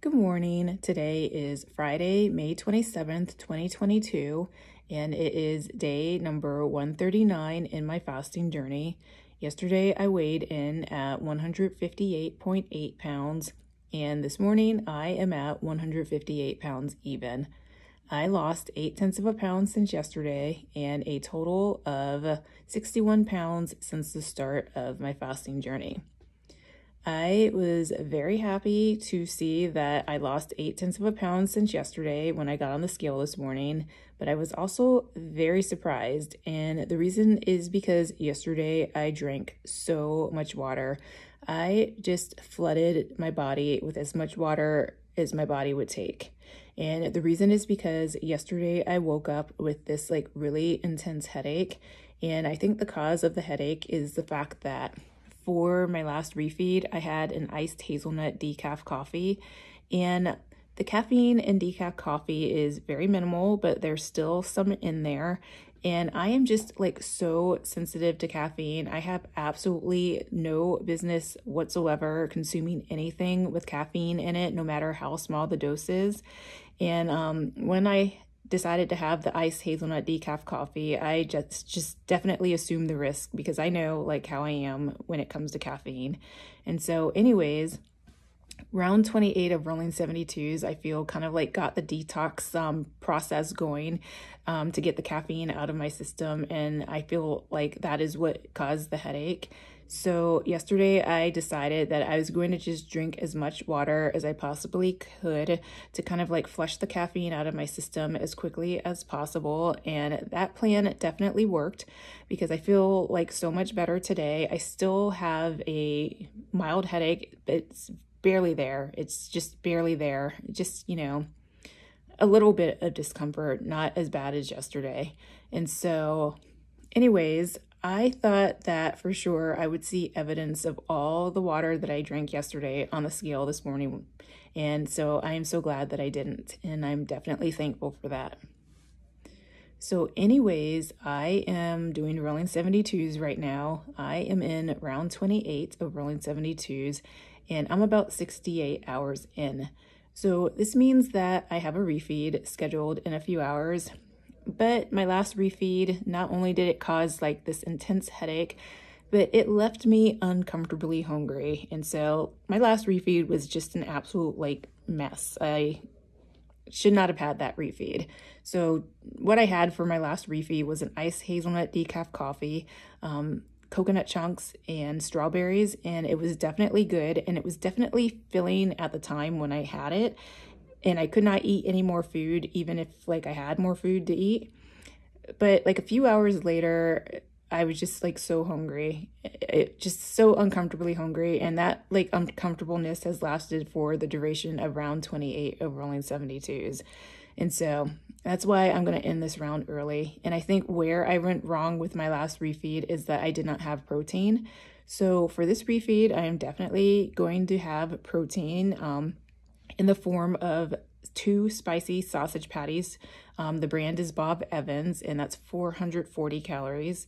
Good morning. Today is Friday, May 27th, 2022, and it is day number 139 in my fasting journey. Yesterday I weighed in at 158.8 pounds, and this morning I am at 158 pounds even. I lost 8 tenths of a pound since yesterday and a total of 61 pounds since the start of my fasting journey. I was very happy to see that I lost eight tenths of a pound since yesterday when I got on the scale this morning, but I was also very surprised. And the reason is because yesterday I drank so much water. I just flooded my body with as much water as my body would take. And the reason is because yesterday I woke up with this like really intense headache. And I think the cause of the headache is the fact that for my last refeed, I had an iced hazelnut decaf coffee. And the caffeine in decaf coffee is very minimal, but there's still some in there. And I am just like so sensitive to caffeine. I have absolutely no business whatsoever consuming anything with caffeine in it, no matter how small the dose is. And um, when I decided to have the iced hazelnut decaf coffee, I just just definitely assumed the risk because I know like how I am when it comes to caffeine. And so anyways, round 28 of rolling 72s i feel kind of like got the detox um, process going um, to get the caffeine out of my system and i feel like that is what caused the headache so yesterday I decided that I was going to just drink as much water as I possibly could to kind of like flush the caffeine out of my system as quickly as possible. And that plan definitely worked because I feel like so much better today. I still have a mild headache. It's barely there. It's just barely there. Just, you know, a little bit of discomfort, not as bad as yesterday. And so anyways, I thought that for sure I would see evidence of all the water that I drank yesterday on the scale this morning. And so I am so glad that I didn't. And I'm definitely thankful for that. So, anyways, I am doing rolling 72s right now. I am in round 28 of rolling 72s, and I'm about 68 hours in. So, this means that I have a refeed scheduled in a few hours. But my last refeed, not only did it cause like this intense headache, but it left me uncomfortably hungry. And so my last refeed was just an absolute like mess. I should not have had that refeed. So what I had for my last refeed was an iced hazelnut decaf coffee, um, coconut chunks and strawberries and it was definitely good and it was definitely filling at the time when I had it and I could not eat any more food, even if like I had more food to eat. But like a few hours later, I was just like so hungry, it, just so uncomfortably hungry. And that like uncomfortableness has lasted for the duration of round 28 of rolling 72s. And so that's why I'm going to end this round early. And I think where I went wrong with my last refeed is that I did not have protein. So for this refeed, I am definitely going to have protein. Um, in the form of two spicy sausage patties. Um, the brand is Bob Evans, and that's 440 calories.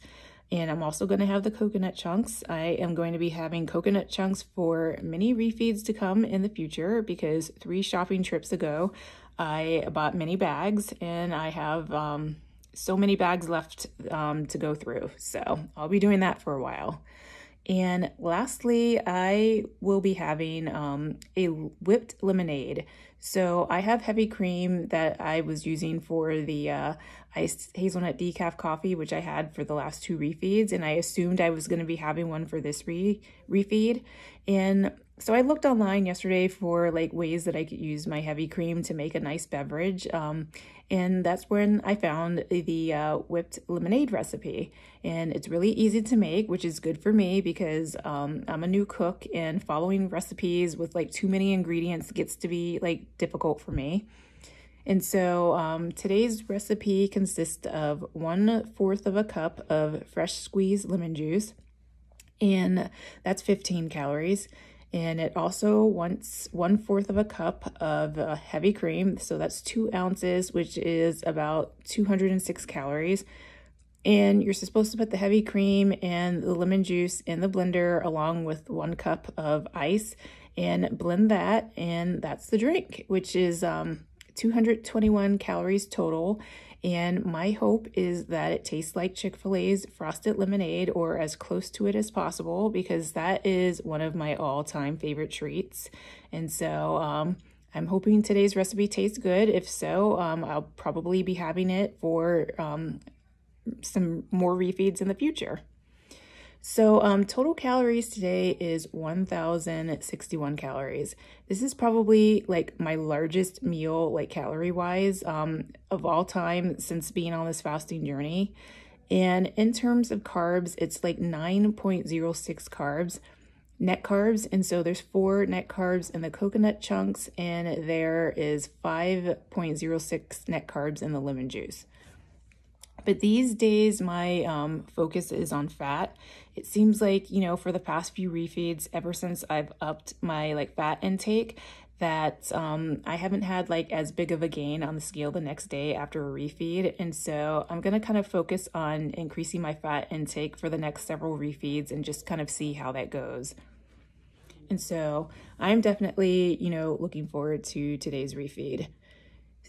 And I'm also going to have the coconut chunks. I am going to be having coconut chunks for many refeeds to come in the future because three shopping trips ago, I bought many bags and I have um, so many bags left um, to go through. So I'll be doing that for a while. And lastly, I will be having um, a whipped lemonade. So I have heavy cream that I was using for the uh, iced hazelnut decaf coffee, which I had for the last two refeeds, and I assumed I was going to be having one for this re refeed. And so I looked online yesterday for like ways that I could use my heavy cream to make a nice beverage. Um, and that's when I found the uh, whipped lemonade recipe. And it's really easy to make, which is good for me because um, I'm a new cook and following recipes with like too many ingredients gets to be like difficult for me. And so um, today's recipe consists of one fourth of a cup of fresh squeezed lemon juice, and that's 15 calories and it also wants one fourth of a cup of uh, heavy cream. So that's two ounces, which is about 206 calories. And you're supposed to put the heavy cream and the lemon juice in the blender along with one cup of ice. and blend that. And that's the drink, which is um, 221 calories total. And my hope is that it tastes like Chick fil A's frosted lemonade or as close to it as possible because that is one of my all time favorite treats. And so um, I'm hoping today's recipe tastes good. If so, um, I'll probably be having it for um, some more refeeds in the future. So um, total calories today is 1,061 calories. This is probably like my largest meal, like calorie wise, um, of all time since being on this fasting journey. And in terms of carbs, it's like 9.06 carbs, net carbs. And so there's four net carbs in the coconut chunks, and there is 5.06 net carbs in the lemon juice. But these days, my um, focus is on fat. It seems like, you know, for the past few refeeds, ever since I've upped my like fat intake, that um, I haven't had like as big of a gain on the scale the next day after a refeed. And so I'm to kind of focus on increasing my fat intake for the next several refeeds and just kind of see how that goes. And so I'm definitely, you know, looking forward to today's refeed.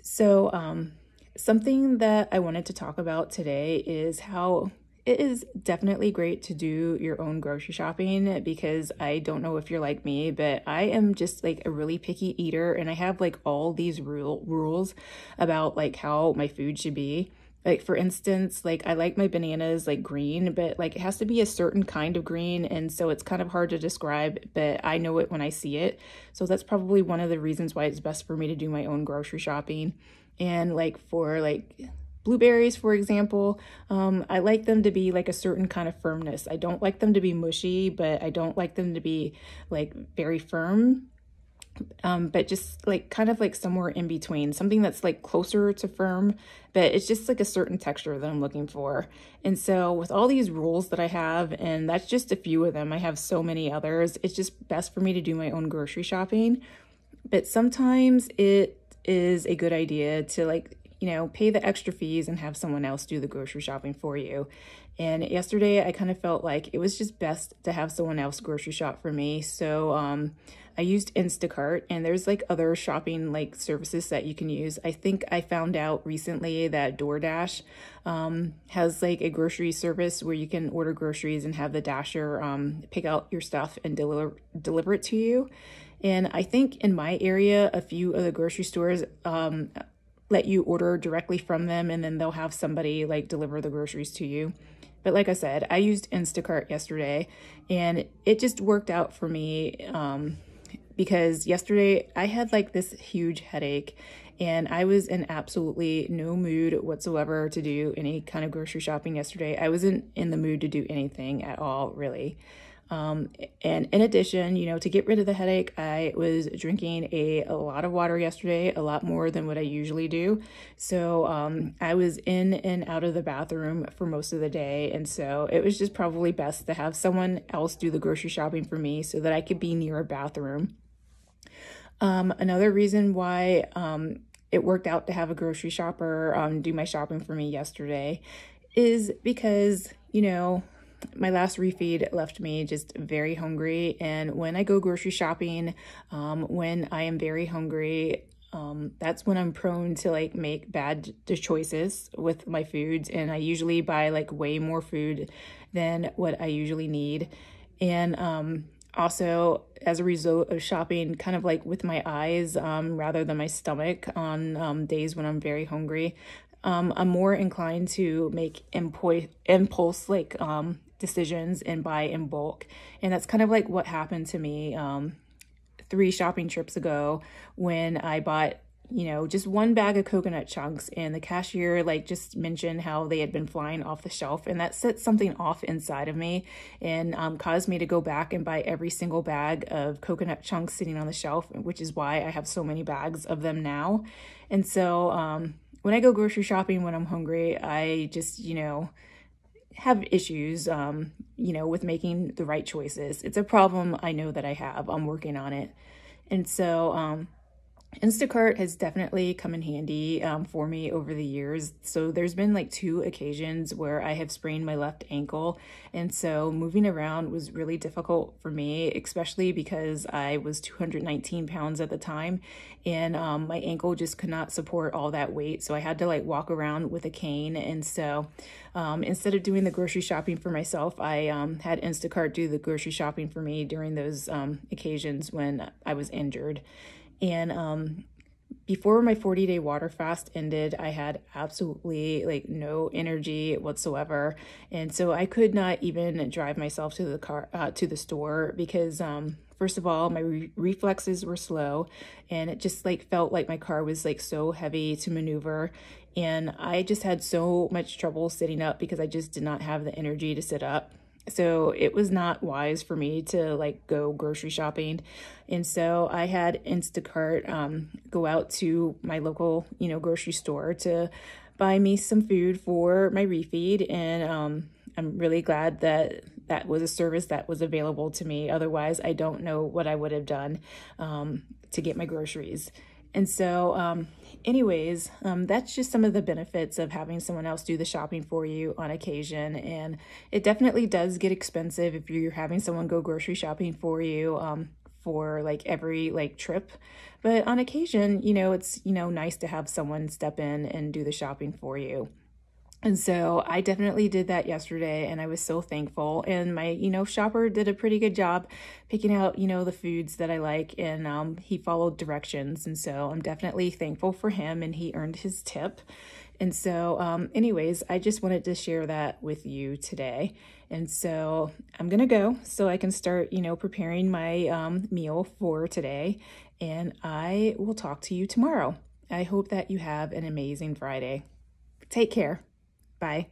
So, um, Something that I wanted to talk about today is how it is definitely great to do your own grocery shopping because I don't know if you're like me, but I am just like a really picky eater and I have like all these rule rules about like how my food should be. Like for instance, like I like my bananas like green, but like it has to be a certain kind of green and so it's kind of hard to describe, but I know it when I see it. So that's probably one of the reasons why it's best for me to do my own grocery shopping. And like for like blueberries, for example, um, I like them to be like a certain kind of firmness. I don't like them to be mushy, but I don't like them to be like very firm. Um, but just like kind of like somewhere in between, something that's like closer to firm, but it's just like a certain texture that I'm looking for. And so with all these rules that I have, and that's just a few of them, I have so many others, it's just best for me to do my own grocery shopping. But sometimes it is a good idea to like, you know, pay the extra fees and have someone else do the grocery shopping for you. And yesterday I kind of felt like it was just best to have someone else grocery shop for me. So um, I used Instacart and there's like other shopping like services that you can use. I think I found out recently that DoorDash um, has like a grocery service where you can order groceries and have the dasher um, pick out your stuff and deliver deliver it to you. And I think in my area, a few of the grocery stores um, let you order directly from them and then they'll have somebody like deliver the groceries to you. But like I said, I used Instacart yesterday and it just worked out for me um, because yesterday I had like this huge headache and I was in absolutely no mood whatsoever to do any kind of grocery shopping yesterday. I wasn't in the mood to do anything at all, really. Um, and in addition, you know, to get rid of the headache, I was drinking a, a lot of water yesterday, a lot more than what I usually do. So um, I was in and out of the bathroom for most of the day. And so it was just probably best to have someone else do the grocery shopping for me so that I could be near a bathroom. Um, another reason why um, it worked out to have a grocery shopper um, do my shopping for me yesterday is because, you know, my last refeed left me just very hungry. And when I go grocery shopping, um, when I am very hungry, um, that's when I'm prone to like make bad choices with my foods. And I usually buy like way more food than what I usually need. And um, also, as a result of shopping kind of like with my eyes um, rather than my stomach on um, days when I'm very hungry, um, I'm more inclined to make impo- impulse like um, decisions and buy in bulk. And that's kind of like what happened to me um, three shopping trips ago when I bought you know, just one bag of coconut chunks and the cashier like just mentioned how they had been flying off the shelf and that set something off inside of me and um, caused me to go back and buy every single bag of coconut chunks sitting on the shelf, which is why I have so many bags of them now. And so um, when I go grocery shopping when I'm hungry, I just, you know, have issues, um, you know, with making the right choices. It's a problem I know that I have. I'm working on it. And so, um, Instacart has definitely come in handy um, for me over the years. So there's been like two occasions where I have sprained my left ankle. And so moving around was really difficult for me, especially because I was 219 pounds at the time and um, my ankle just could not support all that weight. So I had to like walk around with a cane. And so um, instead of doing the grocery shopping for myself, I um, had Instacart do the grocery shopping for me during those um, occasions when I was injured. And um, before my 40 day water fast ended, I had absolutely like no energy whatsoever. And so I could not even drive myself to the car, uh, to the store because, um, first of all, my re reflexes were slow and it just like felt like my car was like so heavy to maneuver. And I just had so much trouble sitting up because I just did not have the energy to sit up. So it was not wise for me to like go grocery shopping. And so I had Instacart um, go out to my local, you know, grocery store to buy me some food for my refeed. And um, I'm really glad that that was a service that was available to me. Otherwise, I don't know what I would have done um, to get my groceries. And so, um, anyways, um, that's just some of the benefits of having someone else do the shopping for you on occasion. And it definitely does get expensive if you're having someone go grocery shopping for you um, for like every like trip. But on occasion, you know, it's, you know, nice to have someone step in and do the shopping for you. And so I definitely did that yesterday and I was so thankful. And my, you know, shopper did a pretty good job picking out, you know, the foods that I like and um, he followed directions. And so I'm definitely thankful for him and he earned his tip. And so, um, anyways, I just wanted to share that with you today. And so I'm going to go so I can start, you know, preparing my um, meal for today. And I will talk to you tomorrow. I hope that you have an amazing Friday. Take care. Bye.